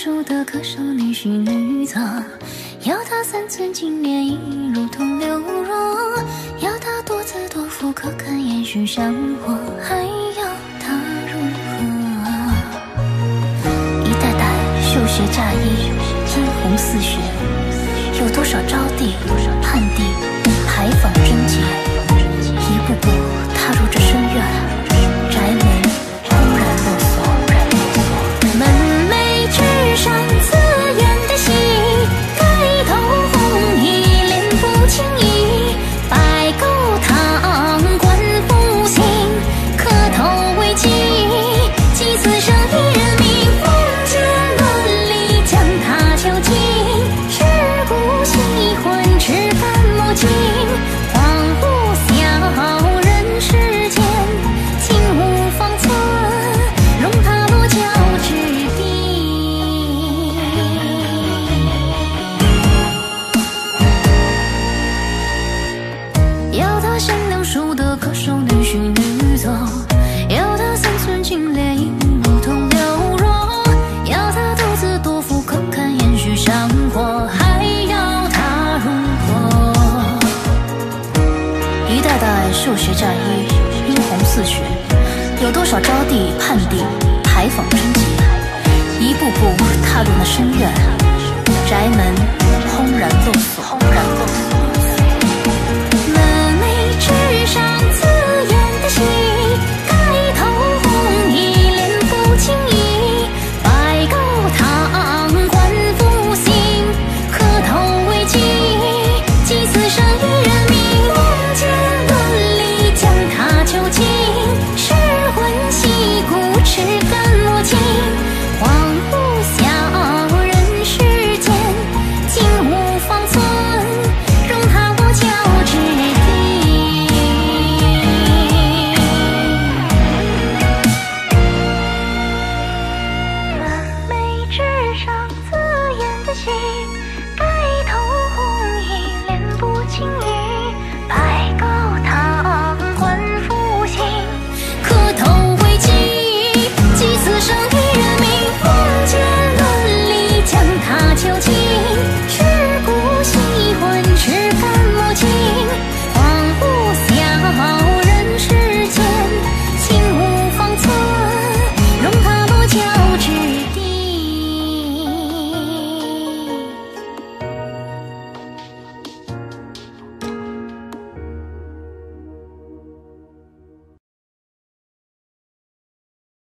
树的可少女婿女藏，要她三寸金莲一如同流若，要她多姿多福可堪延续香火，还要她如何？一代代绣鞋嫁衣，金红似雪，有多少招娣要他贤良淑德，可守女婿女宗；要他三寸金莲衣，如同流弱；要他多姿多福，可堪延续香火，还要他如何？一代代绣鞋嫁衣，殷红似血，有多少招娣盼帝牌坊贞洁，一步步踏入那深院，宅门轰然落锁，轰然落锁。